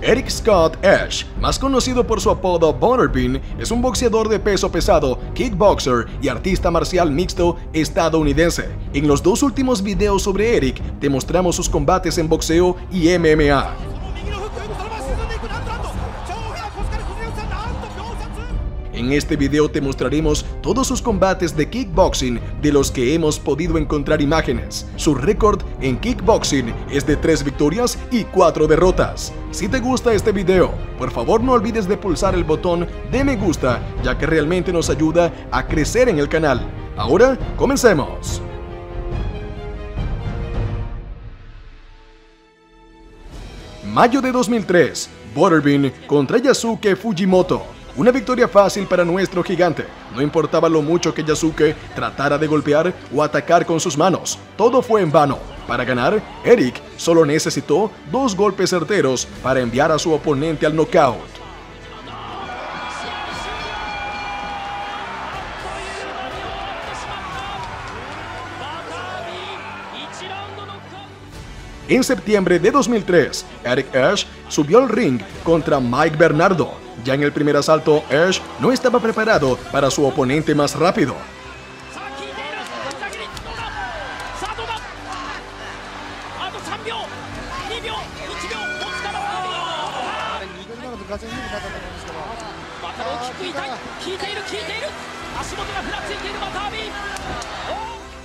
Eric Scott Ash, más conocido por su apodo Butterbean, es un boxeador de peso pesado, kickboxer y artista marcial mixto estadounidense. En los dos últimos videos sobre Eric, te mostramos sus combates en boxeo y MMA. En este video te mostraremos todos sus combates de kickboxing de los que hemos podido encontrar imágenes. Su récord en kickboxing es de 3 victorias y 4 derrotas. Si te gusta este video, por favor no olvides de pulsar el botón de me gusta, ya que realmente nos ayuda a crecer en el canal. Ahora, comencemos. Mayo de 2003, Butterbean contra Yasuke Fujimoto. Una victoria fácil para nuestro gigante. No importaba lo mucho que Yasuke tratara de golpear o atacar con sus manos. Todo fue en vano. Para ganar, Eric solo necesitó dos golpes certeros para enviar a su oponente al knockout. En septiembre de 2003, Eric Ash subió al ring contra Mike Bernardo. Ya en el primer asalto, Ash no estaba preparado para su oponente más rápido.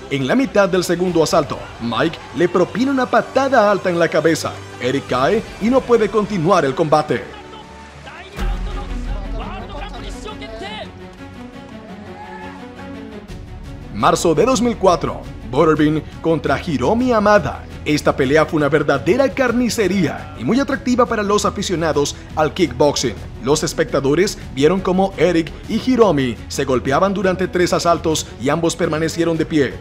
En la mitad del segundo asalto, Mike le propina una patada alta en la cabeza. Eric cae y no puede continuar el combate. Marzo de 2004, Butterbean contra Hiromi Amada. Esta pelea fue una verdadera carnicería y muy atractiva para los aficionados al kickboxing. Los espectadores vieron cómo Eric y Hiromi se golpeaban durante tres asaltos y ambos permanecieron de pie.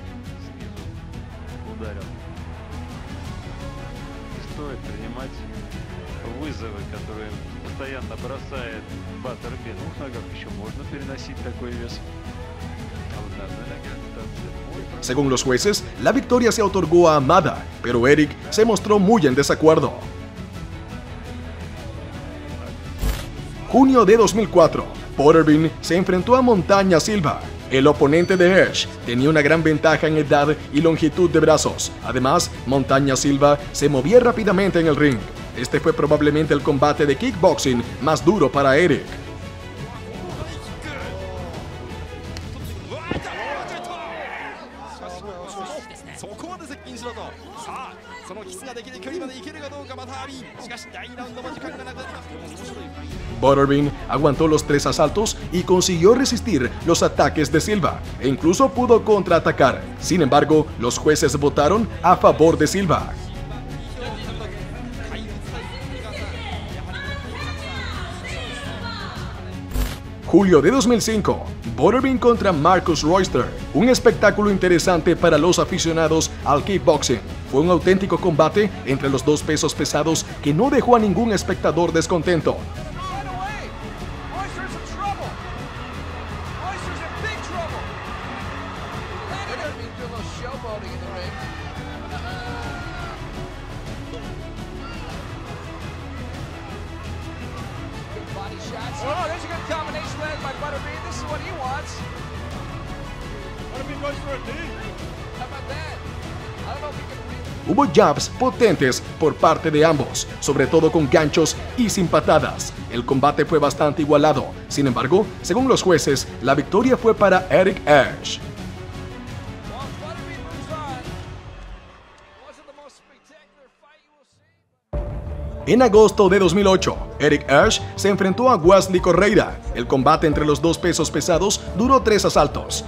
Según los jueces, la victoria se otorgó a Amada, pero Eric se mostró muy en desacuerdo. Junio de 2004, Potterbean se enfrentó a Montaña Silva. El oponente de Ash tenía una gran ventaja en edad y longitud de brazos. Además, Montaña Silva se movía rápidamente en el ring. Este fue probablemente el combate de kickboxing más duro para Eric. Butterbean aguantó los tres asaltos y consiguió resistir los ataques de Silva e incluso pudo contraatacar. Sin embargo, los jueces votaron a favor de Silva. Julio de 2005, Butterbean contra Marcus Royster, un espectáculo interesante para los aficionados al kickboxing. Fue un auténtico combate entre los dos pesos pesados que no dejó a ningún espectador descontento. Oh, there's a good combination led by Butterbean. This is what he wants. Butterbean goes for a knee. How about that? I don't know if he can Hubo jabs potentes por parte de ambos, sobre todo con ganchos y sin patadas. El combate fue bastante igualado. Sin embargo, según los jueces, la victoria fue para Eric Ash. En agosto de 2008, Eric Ash se enfrentó a Wesley Correira. El combate entre los dos pesos pesados duró tres asaltos.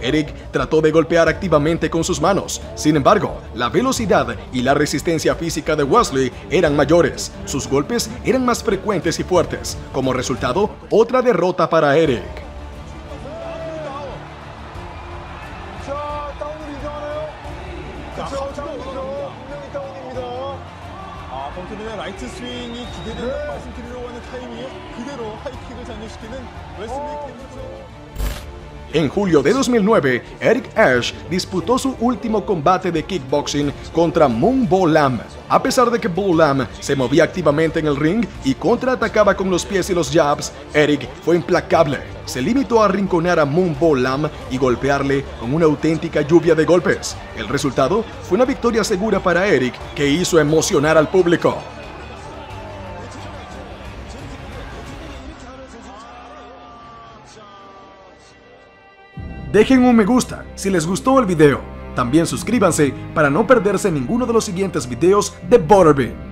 Eric trató de golpear activamente con sus manos. Sin embargo, la velocidad y la resistencia física de Wesley eran mayores. Sus golpes eran más frecuentes y fuertes. Como resultado, otra derrota para Eric. 아, 버튼의 라이트 스윙이 기대된다고 네. 말씀드리려고 하는 타이밍에 그대로 하이킥을 잔여시키는 웨슬리 킴 선수. En julio de 2009, Eric Ash disputó su último combate de kickboxing contra Moon Bo Lam. A pesar de que Bo Lam se movía activamente en el ring y contraatacaba con los pies y los jabs, Eric fue implacable. Se limitó a rinconar a Moon Bo Lam y golpearle con una auténtica lluvia de golpes. El resultado fue una victoria segura para Eric que hizo emocionar al público. Dejen un me gusta si les gustó el video. También suscríbanse para no perderse ninguno de los siguientes videos de Butterbean.